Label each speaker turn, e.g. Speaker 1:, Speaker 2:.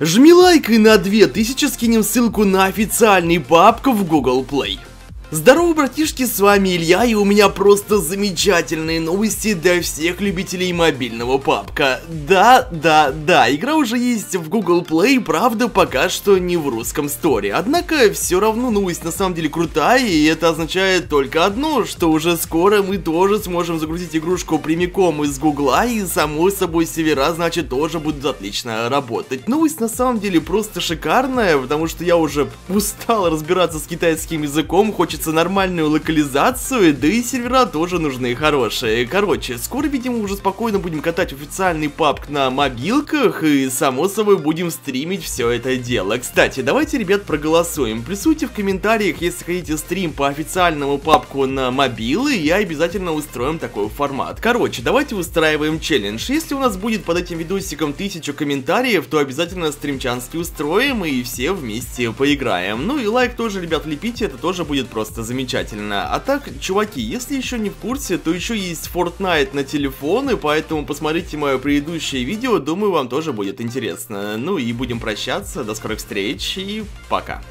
Speaker 1: Жми лайк и на 2000 скинем ссылку на официальный папку в Google Play. Здорово, братишки, с вами Илья, и у меня просто замечательные новости для всех любителей мобильного папка. Да, да, да, игра уже есть в Google Play, правда, пока что не в русском сторе. Однако, все равно новость на самом деле крутая, и это означает только одно, что уже скоро мы тоже сможем загрузить игрушку прямиком из Гугла, и само собой сервера, значит, тоже будут отлично работать. Новость на самом деле просто шикарная, потому что я уже устал разбираться с китайским языком, хочется хочется нормальную локализацию, да и сервера тоже нужны хорошие. Короче, скоро, видимо, уже спокойно будем катать официальный папк на мобилках, и, само собой, будем стримить все это дело. Кстати, давайте, ребят, проголосуем. Плюсуйте в комментариях, если хотите стрим по официальному папку на мобилы, и обязательно устроим такой формат. Короче, давайте устраиваем челлендж. Если у нас будет под этим видосиком тысячу комментариев, то обязательно стримчанский устроим, и все вместе поиграем. Ну и лайк тоже, ребят, лепите, это тоже будет просто просто замечательно. А так, чуваки, если еще не в курсе, то еще есть Fortnite на телефоны, поэтому посмотрите мое предыдущее видео, думаю, вам тоже будет интересно. Ну и будем прощаться, до скорых встреч и пока.